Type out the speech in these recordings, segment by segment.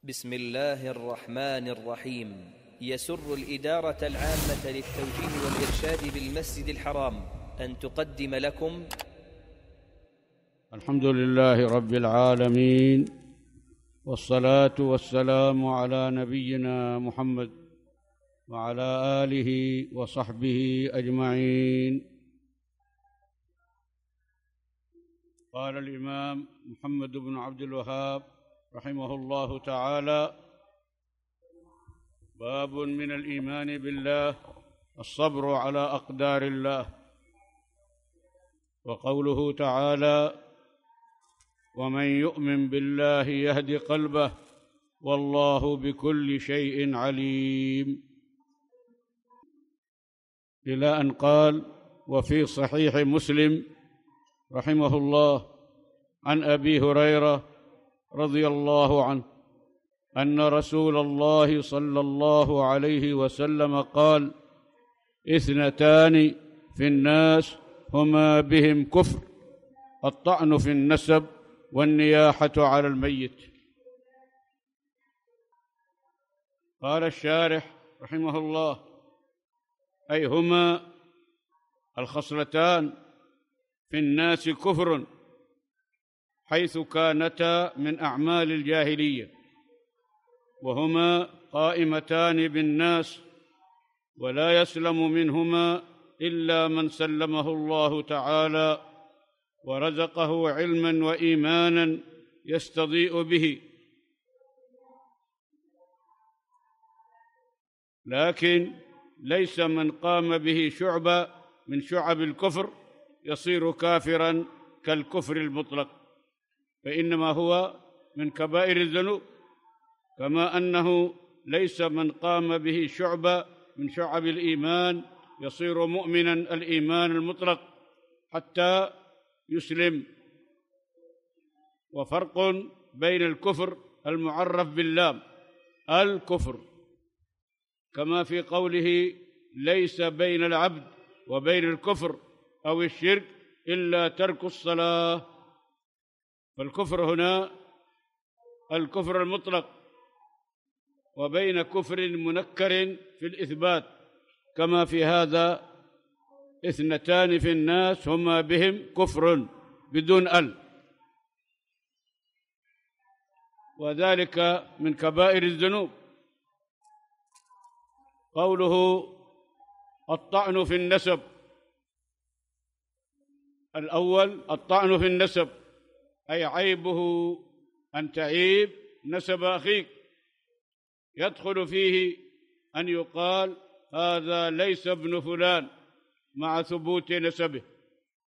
بسم الله الرحمن الرحيم. يسر الإدارة العامة للتوجيه والإرشاد بالمسجد الحرام أن تقدم لكم. الحمد لله رب العالمين والصلاة والسلام على نبينا محمد وعلى آله وصحبه أجمعين. قال الإمام محمد بن عبد الوهاب رحمه الله تعالى. باب من الإيمان بالله الصبر على أقدار الله. وقوله تعالى ومن يؤمن بالله يهد قلبه والله بكل شيء عليم. إلى أن قال وفي صحيح مسلم رحمه الله عن أبي هريرة رضي الله عنه أن رسول الله صلى الله عليه وسلم قال إثنتان في الناس هما بهم كفر الطعن في النسب والنياحة على الميت. قال الشارح رحمه الله أي هما الخصلتان في الناس كفر حيث كانتا من أعمال الجاهلية وهما قائمتان بالناس ولا يسلم منهما إلا من سلمه الله تعالى ورزقه علما وإيمانا يستضيء به. لكن ليس من قام به شعبة من شعب الكفر يصير كافرا كالكفر المطلق. فإنما هو من كبائر الذنوب كما أنه ليس من قام به شعبة من شعب الإيمان يصير مؤمنا الإيمان المطلق حتى يسلم. وفرق بين الكفر المعرف باللام الكفر كما في قوله ليس بين العبد وبين الكفر أو الشرك إلا ترك الصلاة. فالكفر هنا الكفر المطلق وبين كفر منكر في الإثبات كما في هذا اثنتان في الناس هما بهم كفر بدون أل. وذلك من كبائر الذنوب. قوله الطعن في النسب. الأول الطعن في النسب. أي عيبه أن تعيب نسب أخيك. يدخل فيه أن يقال هذا ليس ابن فلان مع ثبوت نسبه.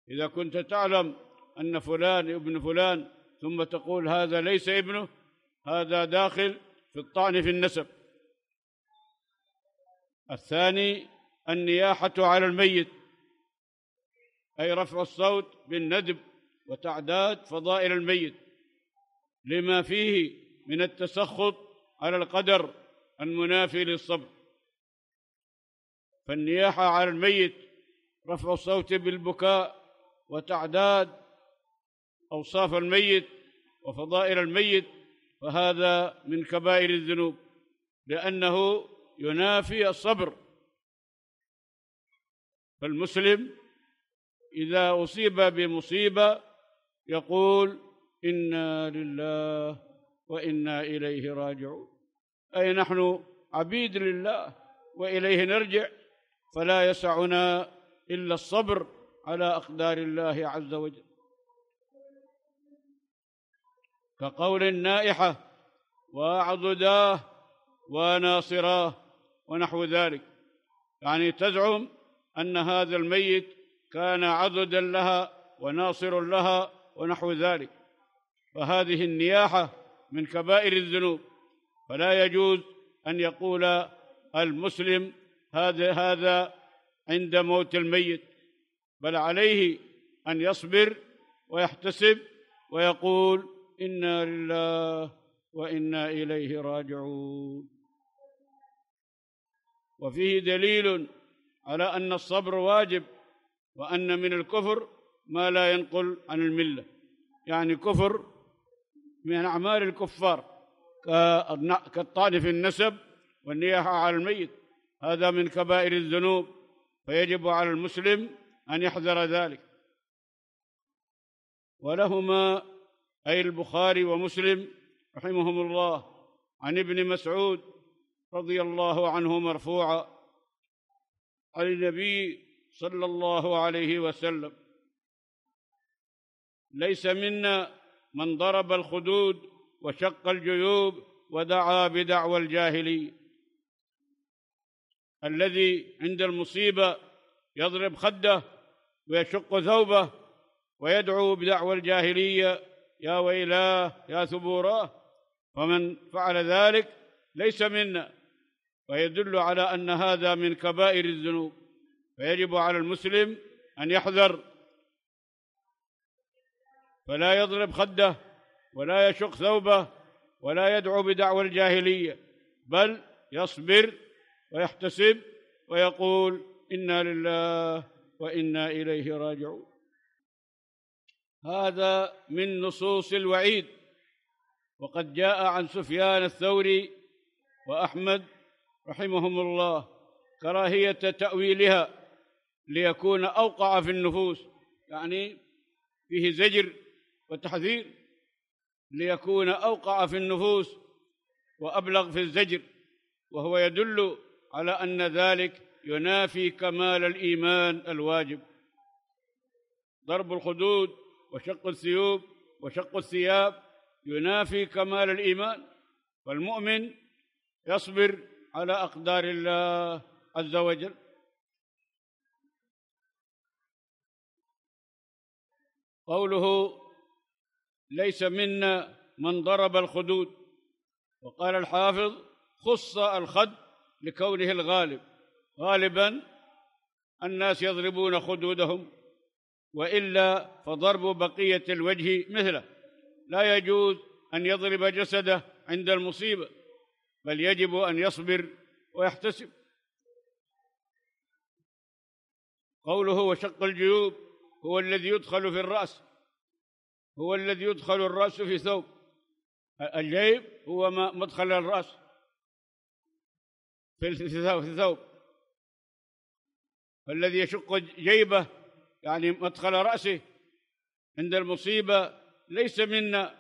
إذا كنت تعلم أن فلان ابن فلان ثم تقول هذا ليس ابنه هذا داخل في الطعن في النسب. الثاني النياحة على الميت أي رفع الصوت بالندب وتعداد فضائل الميت لما فيه من التسخط على القدر المنافي للصبر. فالنياحة على الميت رفع الصوت بالبكاء وتعداد أوصاف الميت وفضائل الميت فهذا من كبائر الذنوب لأنه ينافي الصبر. فالمسلم إذا أصيب بمصيبة يقول إنا لله وإنا إليه راجعون. أي نحن عبيد لله وإليه نرجع. فلا يسعنا إلا الصبر على أقدار الله عز وجل. كقول النائحة واعضداه وناصراه ونحو ذلك. يعني تزعم أن هذا الميت كان عضدا لها وناصر لها ونحو ذلك. فهذه النياحة من كبائر الذنوب. فلا يجوز أن يقول المسلم هذا هذا عند موت الميت. بل عليه أن يصبر ويحتسب ويقول إنا لله وإنا إليه راجعون. وفيه دليل على أن الصبر واجب وأن من الكفر ما لا ينقل عن الملة. يعني كفر من أعمال الكفار كالطعن في النسب والنياحة على الميت. هذا من كبائر الذنوب فيجب على المسلم أن يحذر ذلك. ولهما أي البخاري ومسلم رحمهم الله عن ابن مسعود رضي الله عنه مرفوعا عن النبي صلى الله عليه وسلم. ليس منا من ضرب الخدود وشق الجيوب ودعا بدعوى الجاهليه الذي عند المصيبة يضرب خده ويشق ثوبه ويدعو بدعوى الجاهلية يا ويلاه يا ثبوراه فمن فعل ذلك ليس منا. ويدل على أن هذا من كبائر الذنوب. فيجب على المسلم أن يحذر فلا يضرب خده ولا يشق ثوبه ولا يدعو بدعوى الجاهلية بل يصبر ويحتسب ويقول إنا لله وإنا إليه راجعون. هذا من نصوص الوعيد. وقد جاء عن سفيان الثوري وأحمد رحمهم الله كراهية تأويلها ليكون أوقع في النفوس يعني فيه زجر وتحذير ليكون أوقع في النفوس وأبلغ في الزجر وهو يدل على أن ذلك ينافي كمال الإيمان الواجب. ضرب الخدود وشق الثيوب وشق الثياب ينافي كمال الإيمان والمؤمن يصبر على أقدار الله عز وجل. قوله ليس منا من ضرب الخدود. وقال الحافظ خص الخد لكونه الغالب. غالبا الناس يضربون خدودهم وإلا فضرب بقية الوجه مثله. لا يجوز أن يضرب جسده عند المصيبة بل يجب أن يصبر ويحتسب. قوله وشق الجيوب هو الذي يدخل في الرأس. هو الذي يدخل الرأس في ثوب. الجيب هو ما مدخل الرأس. في الثوب فالذي يشق جيبه يعني مدخل رأسه عند المصيبة ليس منا.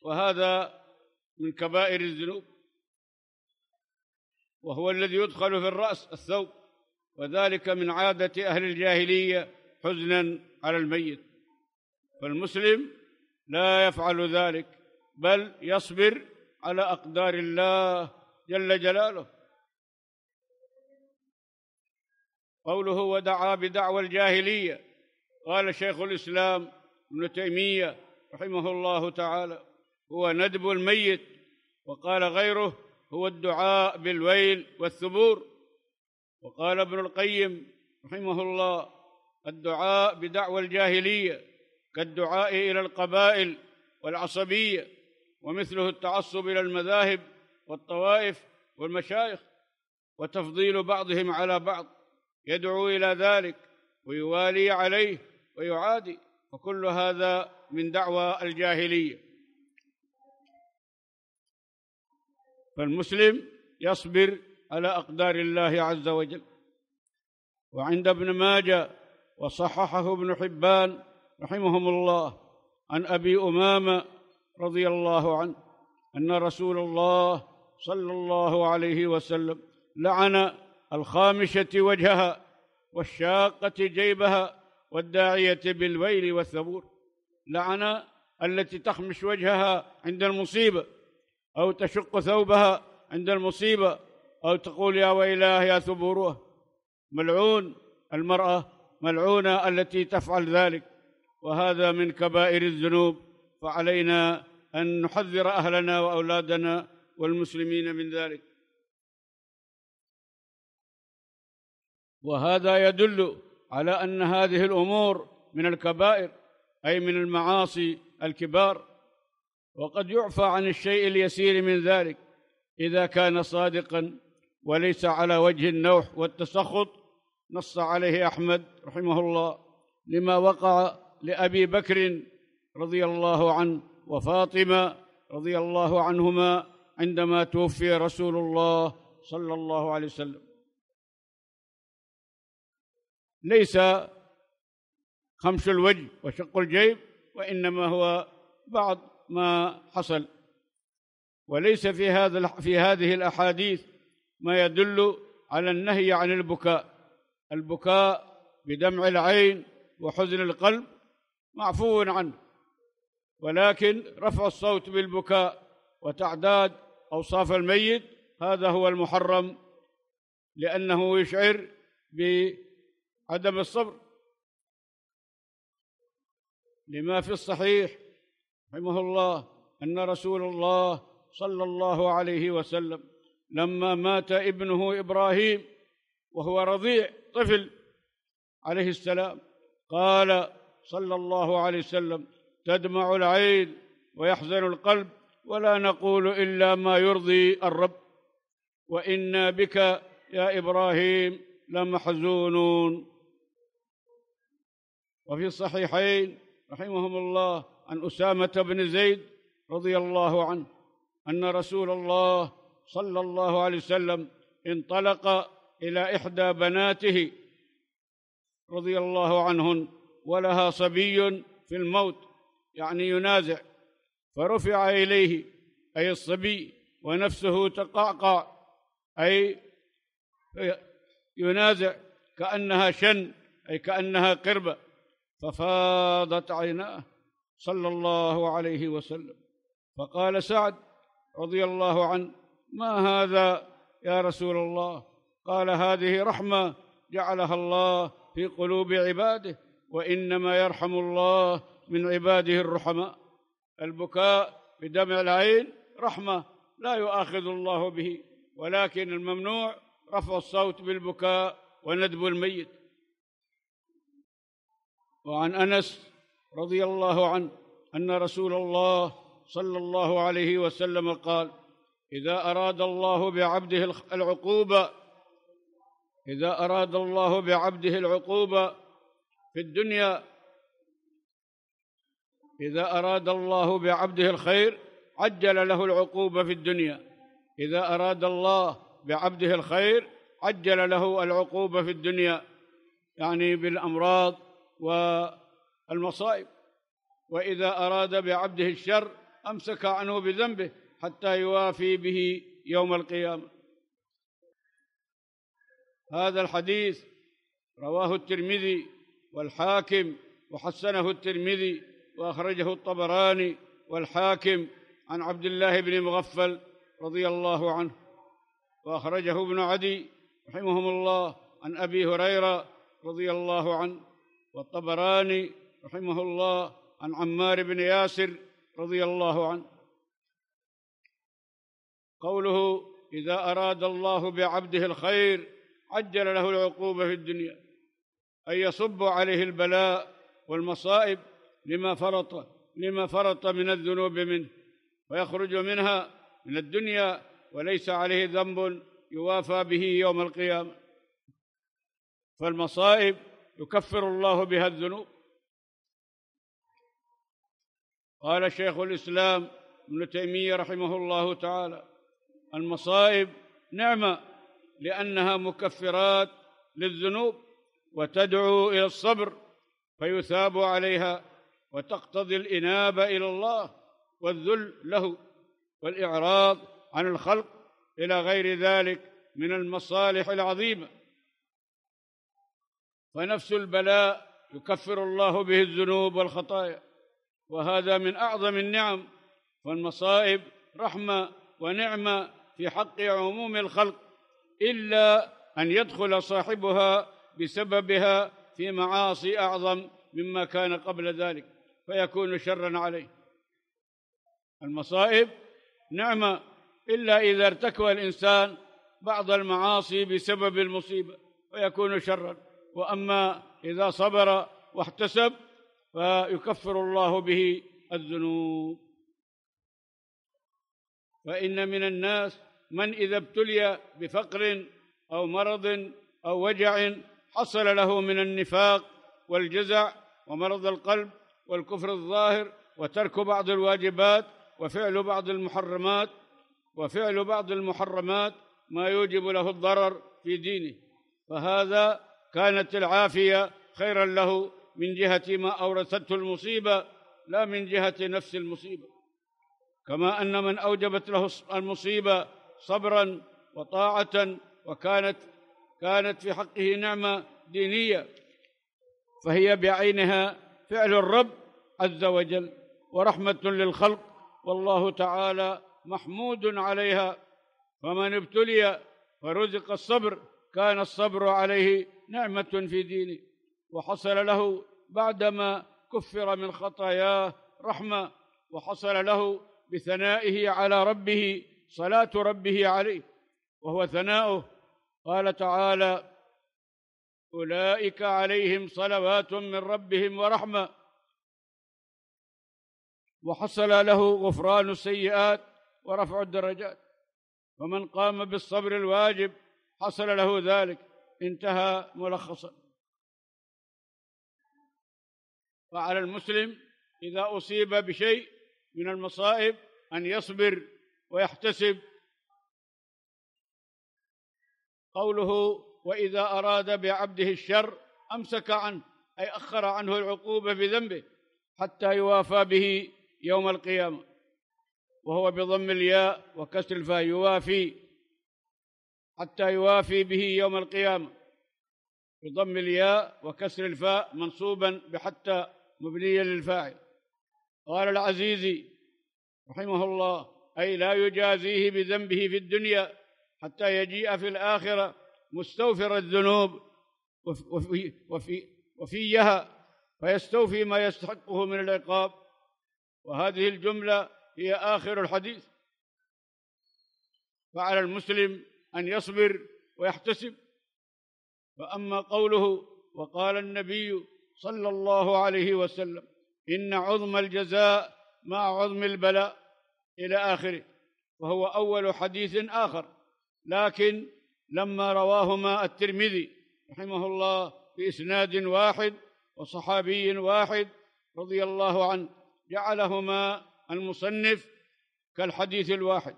وهذا من كبائر الذنوب. وهو الذي يدخل في الرأس الثوب. وذلك من عادة أهل الجاهلية حزنا على الميت. فالمسلم لا يفعل ذلك بل يصبر على أقدار الله جل جلاله. قوله ودعا بدعوى الجاهلية قال شيخ الإسلام ابن تيمية رحمه الله تعالى هو ندب الميت وقال غيره هو الدعاء بالويل والثبور وقال ابن القيم رحمه الله الدعاء بدعوى الجاهلية كالدعاء إلى القبائل والعصبية ومثله التعصب إلى المذاهب والطوائف والمشايخ وتفضيل بعضهم على بعض يدعو إلى ذلك ويوالي عليه ويعادي وكل هذا من دعوى الجاهلية. فالمسلم يصبر على أقدار الله عز وجل. وعند ابن ماجه وصححه ابن حبان رحمهم الله عن أبي أمامة رضي الله عنه أن رسول الله صلى الله عليه وسلم لعن الخامشة وجهها والشاقة جيبها والداعية بالويل والثبور. لعن التي تخمش وجهها عند المصيبة أو تشق ثوبها عند المصيبة أو تقول يا ويلاه يا ثبوره. ملعون المرأة ملعونة التي تفعل ذلك. وهذا من كبائر الذنوب فعلينا أن نحذر أهلنا وأولادنا والمسلمين من ذلك. وهذا يدل على أن هذه الأمور من الكبائر أي من المعاصي الكبار. وقد يعفى عن الشيء اليسير من ذلك إذا كان صادقا وليس على وجه النوح والتسخط. نص عليه أحمد رحمه الله لما وقع لأبي بكر رضي الله عنه وفاطمة رضي الله عنهما عندما توفي رسول الله صلى الله عليه وسلم. ليس خمس الوجه وشق الجيب وإنما هو بعض ما حصل. وليس في هذا في هذه الأحاديث ما يدل على النهي عن البكاء. البكاء بدمع العين وحزن القلب معفو عنه. ولكن رفع الصوت بالبكاء وتعداد أوصاف الميت هذا هو المحرم لأنه يشعر بعدم الصبر. لما في الصحيح رحمه الله أن رسول الله صلى الله عليه وسلم لما مات ابنه إبراهيم وهو رضيع طفل عليه السلام قال صلى الله عليه وسلم تدمع العين ويحزن القلب ولا نقول إلا ما يرضي الرب. وإنا بك يا إبراهيم لمحزونون. وفي الصحيحين رحمهم الله عن أسامة بن زيد رضي الله عنه أن رسول الله صلى الله عليه وسلم انطلق إلى إحدى بناته رضي الله عنهن ولها صبي في الموت يعني ينازع. فرفع إليه أي الصبي ونفسه تقعقع أي ينازع كأنها شن أي كأنها قربة. ففاضت عيناه صلى الله عليه وسلم. فقال سعد رضي الله عنه ما هذا يا رسول الله؟ قال هذه رحمة جعلها الله في قلوب عباده. وإنما يرحم الله من عباده الرحماء. البكاء بدمع العين رحمة لا يؤاخذ الله به ولكن الممنوع رفع الصوت بالبكاء وندب الميت. وعن أنس رضي الله عنه أن رسول الله صلى الله عليه وسلم قال إذا أراد الله بعبده العقوبة إذا أراد الله بعبده العقوبة في الدنيا إذا أراد الله بعبده الخير عجل له العقوبة في الدنيا. إذا أراد الله بعبده الخير عجل له العقوبة في الدنيا. يعني بالأمراض والمصائب. وإذا أراد بعبده الشر أمسك عنه بذنبه حتى يوافي به يوم القيامة. هذا الحديث رواه الترمذي والحاكم وحسنه الترمذي وأخرجه الطبراني والحاكم عن عبد الله بن مغفل رضي الله عنه وأخرجه ابن عدي رحمهم الله عن أبي هريرة رضي الله عنه والطبراني رحمه الله عن عمار بن ياسر رضي الله عنه. قوله إذا أراد الله بعبده الخير عجل له العقوبة في الدنيا. أن يصب عليه البلاء والمصائب لما فرط لما فرط من الذنوب منه ويخرج منها من الدنيا وليس عليه ذنب يوافى به يوم القيامة. فالمصائب يكفر الله بها الذنوب. قال شيخ الإسلام ابن تيمية رحمه الله تعالى المصائب نعمة لأنها مكفرات للذنوب. وتدعو إلى الصبر فيثاب عليها وتقتضي الإنابة إلى الله والذل له والإعراض عن الخلق إلى غير ذلك من المصالح العظيمة. فنفس البلاء يكفر الله به الذنوب والخطايا وهذا من أعظم النعم والمصائب رحمة ونعمة في حق عموم الخلق إلا أن يدخل صاحبها بسببها في معاصي أعظم مما كان قبل ذلك فيكون شرا عليه. المصائب نعمه إلا إذا ارتكب الإنسان بعض المعاصي بسبب المصيبة فيكون شرا. وأما إذا صبر واحتسب فيكفر الله به الذنوب. فإن من الناس من إذا ابتلي بفقر أو مرض أو وجع حصل له من النفاق والجزع ومرض القلب والكفر الظاهر وترك بعض الواجبات وفعل بعض المحرمات وفعل بعض المحرمات ما يوجب له الضرر في دينه. فهذا كانت العافية خيرا له من جهة ما أورثته المصيبة لا من جهة نفس المصيبة. كما أن من أوجبت له المصيبة صبرا وطاعة وكانت كانت في حقه نعمة دينية فهي بعينها فعل الرب عز وجل ورحمة للخلق والله تعالى محمود عليها. فمن ابتلي ورزق الصبر كان الصبر عليه نعمة في دينه وحصل له بعدما كفر من خطاياه رحمة وحصل له بثنائه على ربه صلاة ربه عليه وهو ثناؤه قال تعالى أولئك عليهم صلوات من ربهم ورحمة. وحصل له غفران السيئات ورفع الدرجات. ومن قام بالصبر الواجب حصل له ذلك. انتهى ملخصا. فعلى المسلم إذا أصيب بشيء من المصائب أن يصبر ويحتسب قوله وإذا أراد بعبده الشر أمسك عنه أي أخر عنه العقوبة بذنبه حتى يوافى به يوم القيامة وهو بضم الياء وكسر الفاء يوافي حتى يوافي به يوم القيامة بضم الياء وكسر الفاء منصوبا بحتى مبنيا للفاعل. قال العزيزي رحمه الله أي لا يجازيه بذنبه في الدنيا حتى يجيء في الآخرة مستوفر الذنوب وفي وفي وفيها فيستوفي ما يستحقه من العقاب. وهذه الجملة هي آخر الحديث. فعلى المسلم أن يصبر ويحتسب. فأما قوله وقال النبي صلى الله عليه وسلم إن عظم الجزاء مع عظم البلاء إلى آخره. وهو أول حديث آخر. لكن لما رواهما الترمذي رحمه الله بإسناد واحد وصحابي واحد رضي الله عنه جعلهما المصنف كالحديث الواحد.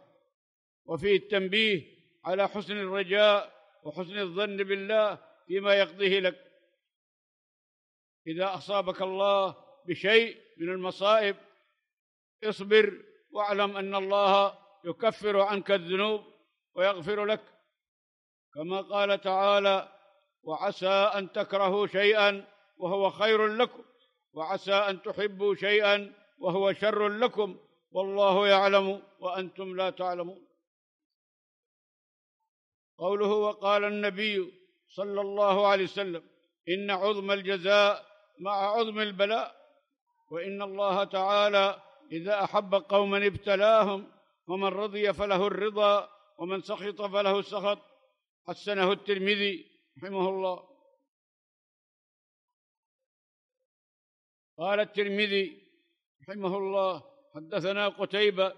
وفيه التنبيه على حسن الرجاء وحسن الظن بالله فيما يقضيه لك. إذا أصابك الله بشيء من المصائب اصبر واعلم أن الله يكفر عنك الذنوب. ويغفر لك. كما قال تعالى وعسى أن تكرهوا شيئا وهو خير لكم وعسى أن تحبوا شيئا وهو شر لكم والله يعلم وأنتم لا تعلمون. قوله وقال النبي صلى الله عليه وسلم إن عظم الجزاء مع عظم البلاء وإن الله تعالى إذا أحب قوما ابتلاهم ومن رضي فله الرضا ومن سخط فله السخط. حسنه الترمذي رحمه الله. قال الترمذي رحمه الله حدثنا قتيبة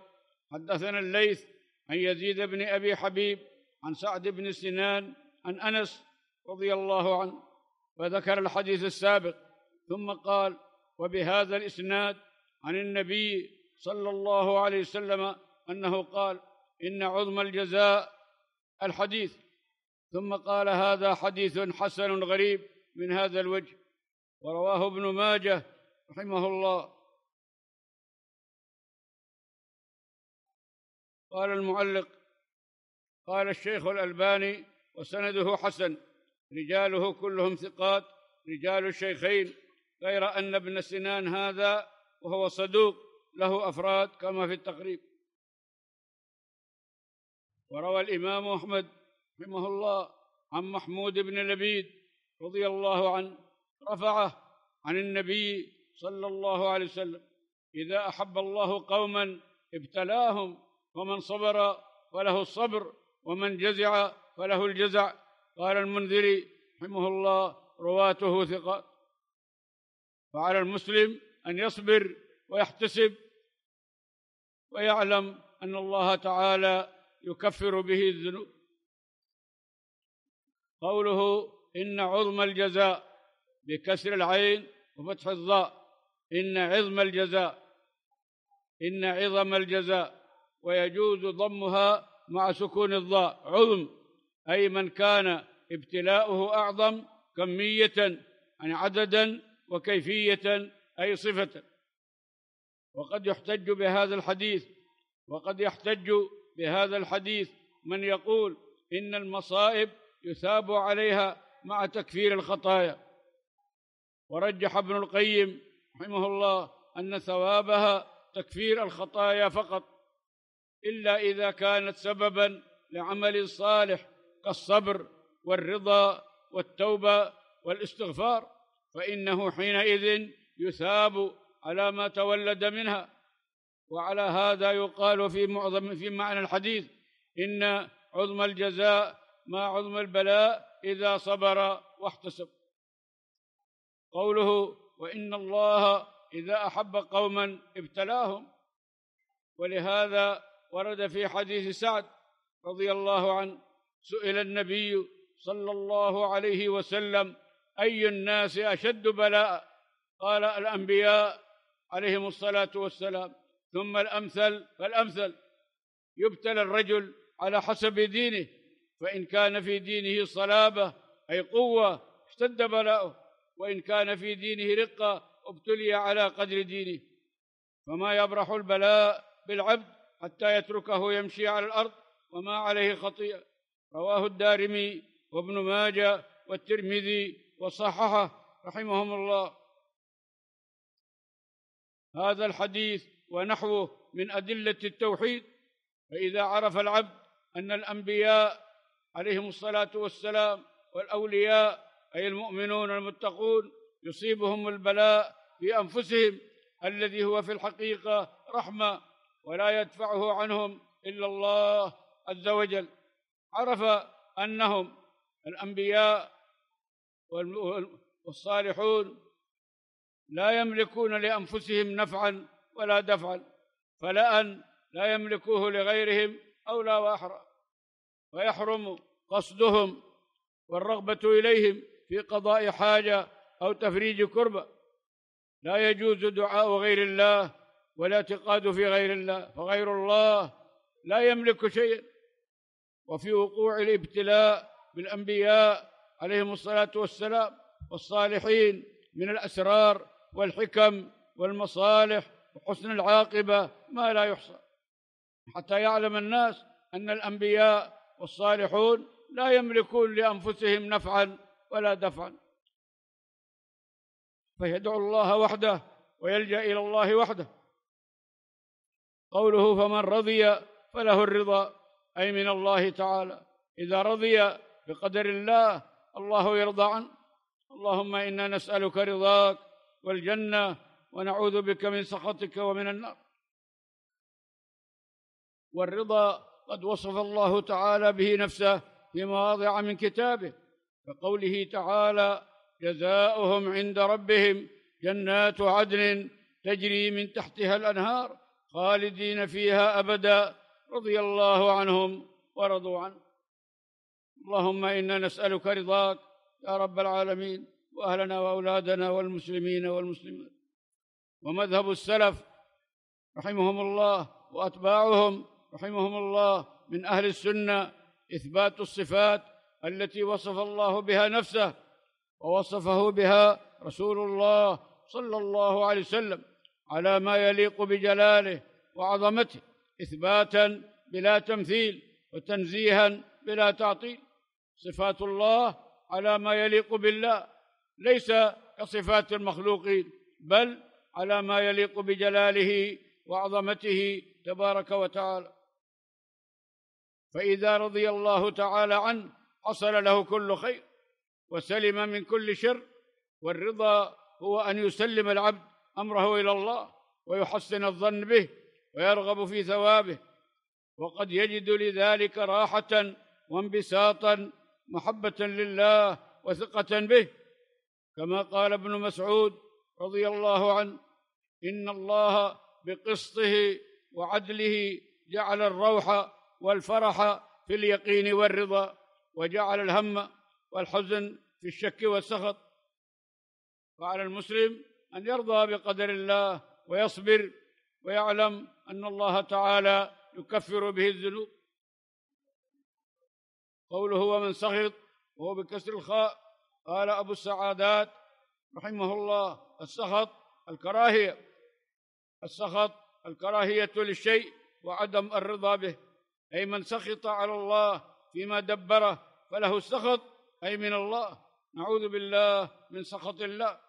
حدثنا الليث عن يزيد بن أبي حبيب عن سعد بن سنان عن أنس رضي الله عنه وذكر الحديث السابق. ثم قال وبهذا الإسناد عن النبي صلى الله عليه وسلم أنه قال إن عظم الجزاء الحديث. ثم قال هذا حديث حسن غريب من هذا الوجه. ورواه ابن ماجه رحمه الله. قال المعلق قال الشيخ الألباني وسنده حسن رجاله كلهم ثقات رجال الشيخين غير أن ابن سنان هذا وهو صدوق له أفراد كما في التقريب. وروى الإمام أحمد رحمه الله عن محمود بن لبيد رضي الله عنه رفعه عن النبي صلى الله عليه وسلم إذا أحب الله قوما ابتلاهم ومن صبر فله الصبر ومن جزع فله الجزع قال المنذري رحمه الله رواته ثقات فعلى المسلم أن يصبر ويحتسب ويعلم أن الله تعالى يكفر به الذنوب. قوله إن عظم الجزاء بكسر العين وفتح الضاء إن عظم الجزاء إن عظم الجزاء ويجوز ضمها مع سكون الضاء عظم أي من كان ابتلاؤه أعظم كمية يعني عددا وكيفية أي صفة. وقد يحتج بهذا الحديث وقد يحتج بهذا الحديث من يقول إن المصائب يثاب عليها مع تكفير الخطايا. ورجح ابن القيم رحمه الله أن ثوابها تكفير الخطايا فقط إلا إذا كانت سببا لعمل صالح كالصبر والرضا والتوبة والاستغفار فإنه حينئذ يثاب على ما تولد منها. وعلى هذا يقال في معظم في معنى الحديث إن عظم الجزاء ما عظم البلاء إذا صبر واحتسب. قوله وإن الله إذا أحب قوما ابتلاهم. ولهذا ورد في حديث سعد رضي الله عنه سئل النبي صلى الله عليه وسلم أي الناس أشد بلاء؟ قال الأنبياء عليهم الصلاة والسلام. ثم الأمثل فالأمثل يبتلى الرجل على حسب دينه فإن كان في دينه صلابة أي قوة اشتد بلاؤه وإن كان في دينه رقة ابتلي على قدر دينه. فما يبرح البلاء بالعبد حتى يتركه يمشي على الأرض وما عليه خطيئة. رواه الدارمي وابن ماجه والترمذي وصححه رحمهم الله. هذا الحديث ونحوه من أدلة التوحيد فإذا عرف العبد أن الأنبياء عليهم الصلاة والسلام والأولياء أي المؤمنون المتقون يصيبهم البلاء في أنفسهم الذي هو في الحقيقة رحمة ولا يدفعه عنهم إلا الله عز وجل. عرف أنهم الأنبياء والصالحون لا يملكون لأنفسهم نفعا ولا دفعا فلأن لا يملكوه لغيرهم أولى وأحرى ويحرم قصدهم والرغبة إليهم في قضاء حاجة أو تفريج كربة لا يجوز دعاء غير الله ولا اعتقاد في غير الله فغير الله لا يملك شيئا. وفي وقوع الابتلاء بالأنبياء عليهم الصلاة والسلام والصالحين من الأسرار والحكم والمصالح وحسن العاقبة ما لا يحصى. حتى يعلم الناس أن الأنبياء والصالحون لا يملكون لأنفسهم نفعا ولا دفعا. فيدعو الله وحده ويلجأ إلى الله وحده. قوله فمن رضي فله الرضا أي من الله تعالى. إذا رضي بقدر الله الله يرضى عنه. اللهم إنا نسألك رضاك والجنة ونعوذ بك من سخطك ومن النار. والرضا قد وصف الله تعالى به نفسه في مواضع من كتابه كقوله تعالى جزاؤهم عند ربهم جنات عدن تجري من تحتها الأنهار خالدين فيها أبدا رضي الله عنهم ورضوا عنه. اللهم إنا نسألك رضاك يا رب العالمين وأهلنا وأولادنا والمسلمين والمسلمات. ومذهب السلف رحمهم الله وأتباعهم رحمهم الله من أهل السنة إثبات الصفات التي وصف الله بها نفسه ووصفه بها رسول الله صلى الله عليه وسلم على ما يليق بجلاله وعظمته إثباتا بلا تمثيل وتنزيها بلا تعطيل. صفات الله على ما يليق بالله ليس كصفات المخلوقين بل على ما يليق بجلاله وعظمته تبارك وتعالى. فإذا رضي الله تعالى عنه حصل له كل خير وسلم من كل شر والرضا هو أن يسلم العبد أمره إلى الله ويحسن الظن به ويرغب في ثوابه. وقد يجد لذلك راحة وانبساطا محبة لله وثقة به كما قال ابن مسعود رضي الله عنه إن الله بقسطه وعدله جعل الروح والفرح في اليقين والرضا وجعل الهم والحزن في الشك والسخط. وعلى المسلم ان يرضى بقدر الله ويصبر ويعلم أن الله تعالى يكفر به الذنوب. قوله ومن سخط وهو بكسر الخاء. قال أبو السعادات رحمه الله السخط الكراهية. السخط الكراهية للشيء وعدم الرضا به. أي من سخط على الله فيما دبره فله السخط. أي من الله. نعوذ بالله من سخط الله.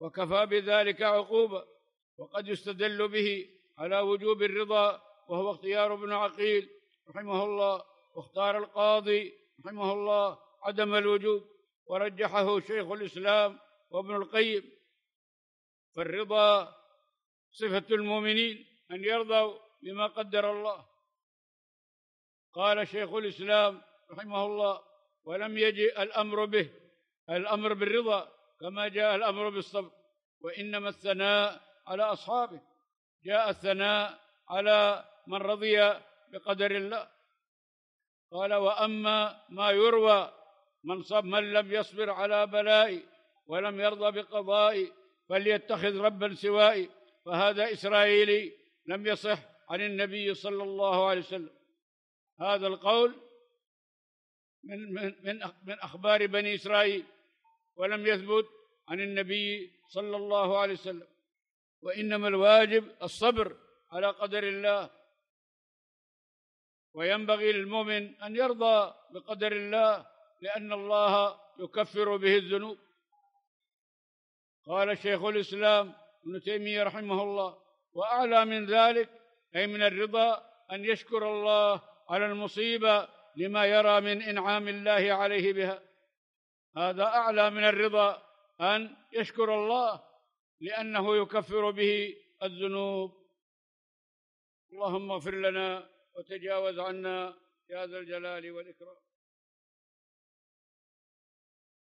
وكفى بذلك عقوبة. وقد يستدل به على وجوب الرضا وهو اختيار ابن عقيل رحمه الله. واختار القاضي رحمه الله عدم الوجوب. ورجحه شيخ الإسلام وابن القيم فالرضا صفة المؤمنين أن يرضوا بما قدر الله. قال شيخ الإسلام رحمه الله ولم يجئ الأمر به الأمر بالرضا كما جاء الأمر بالصبر وإنما الثناء على أصحابه جاء الثناء على من رضي بقدر الله. قال وأما ما يروى من صب من لم يصبر على بلائي ولم يرضى بقضائي فليتخذ ربا سوائي. فهذا إسرائيلي لم يصح عن النبي صلى الله عليه وسلم. هذا القول من من من أخبار بني إسرائيل ولم يثبت عن النبي صلى الله عليه وسلم. وإنما الواجب الصبر على قدر الله. وينبغي للمؤمن أن يرضى بقدر الله. لأن الله يكفر به الذنوب. قال شيخ الإسلام ابن تيمية رحمه الله وأعلى من ذلك أي من الرضا أن يشكر الله على المصيبة لما يرى من إنعام الله عليه بها. هذا أعلى من الرضا أن يشكر الله لأنه يكفر به الذنوب. اللهم اغفر لنا وتجاوز عنا يا ذا الجلال والإكرام.